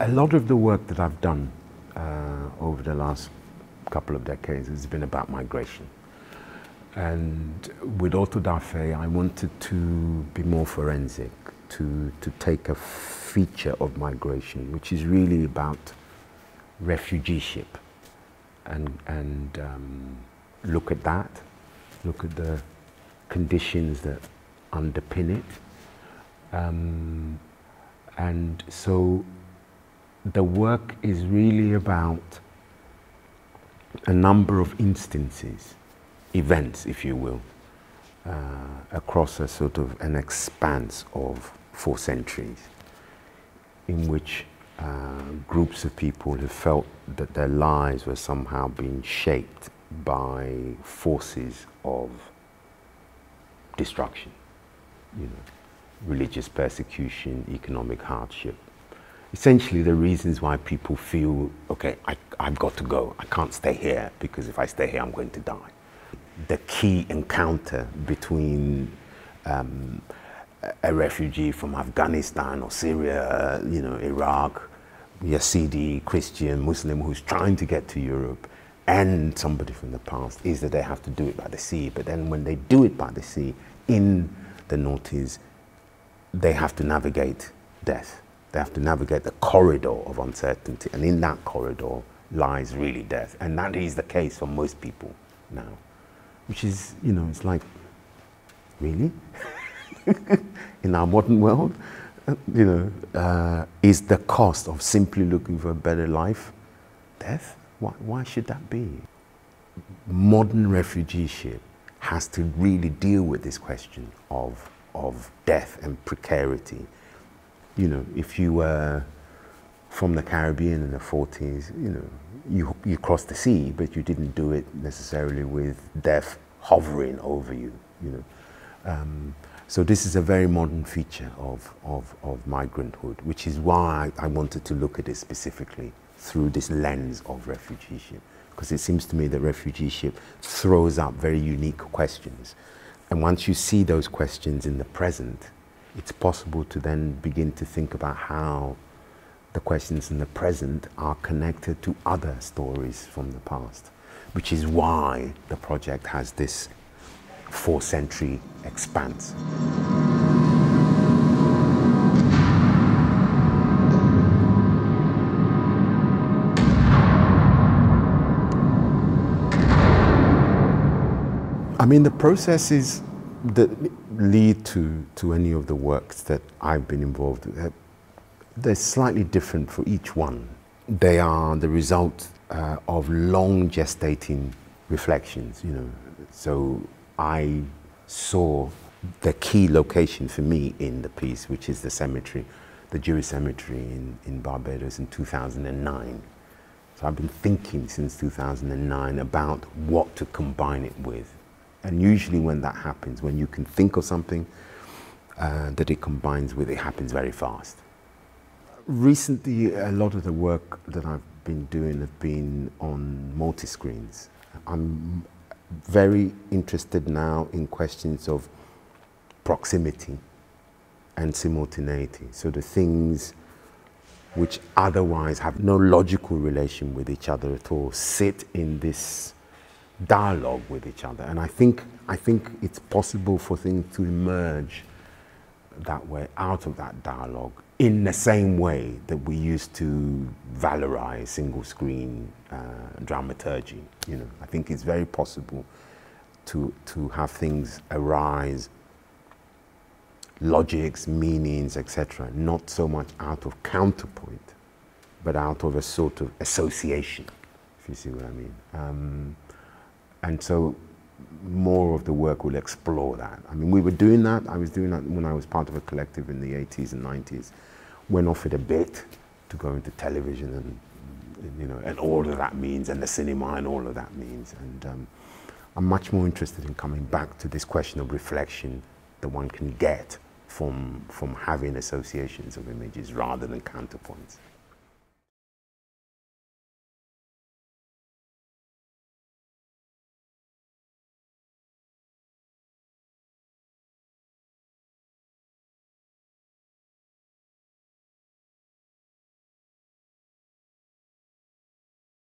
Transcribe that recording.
a lot of the work that I've done uh, over the last couple of decades has been about migration. And with auto Autodafé, I wanted to be more forensic, to, to take a feature of migration, which is really about refugeeship, and, and um, look at that, look at the conditions that underpin it. Um, and so the work is really about a number of instances, events, if you will, uh, across a sort of an expanse of four centuries in which uh, groups of people have felt that their lives were somehow being shaped by forces of destruction, you know, religious persecution, economic hardship. Essentially, the reasons why people feel, okay, I, I've got to go. I can't stay here because if I stay here, I'm going to die. The key encounter between um, a refugee from Afghanistan or Syria, you know, Iraq, Yazidi, Christian, Muslim who's trying to get to Europe and somebody from the past is that they have to do it by the sea. But then when they do it by the sea in the noughties, they have to navigate death. They have to navigate the corridor of uncertainty. And in that corridor lies really death. And that is the case for most people now. Which is, you know, it's like, really? in our modern world? You know, uh, is the cost of simply looking for a better life death? Why, why should that be? Modern refugeeship has to really deal with this question of, of death and precarity. You know, if you were from the Caribbean in the 40s, you know, you, you crossed the sea, but you didn't do it necessarily with death hovering over you, you know. Um, so this is a very modern feature of, of, of migranthood, which is why I wanted to look at it specifically through this lens of refugeeship. Because it seems to me that refugeeship throws up very unique questions. And once you see those questions in the present, it's possible to then begin to think about how the questions in the present are connected to other stories from the past, which is why the project has this four century expanse. I mean, the processes that lead to, to any of the works that I've been involved with, they're slightly different for each one. They are the result uh, of long gestating reflections, you know. So I saw the key location for me in the piece, which is the cemetery, the Jewish cemetery in, in Barbados in 2009. So I've been thinking since 2009 about what to combine it with. And usually when that happens, when you can think of something uh, that it combines with, it happens very fast. Recently, a lot of the work that I've been doing have been on multi-screens. I'm very interested now in questions of proximity and simultaneity. So the things which otherwise have no logical relation with each other at all sit in this dialogue with each other. And I think, I think it's possible for things to emerge that way out of that dialogue in the same way that we used to valorize single screen uh, dramaturgy. You know, I think it's very possible to, to have things arise, logics, meanings, etc., not so much out of counterpoint, but out of a sort of association, if you see what I mean. Um, and so more of the work will explore that. I mean, we were doing that. I was doing that when I was part of a collective in the 80s and 90s. Went off it a bit to go into television and, you know, and all of that means, and the cinema and all of that means. And um, I'm much more interested in coming back to this question of reflection that one can get from, from having associations of images rather than counterpoints.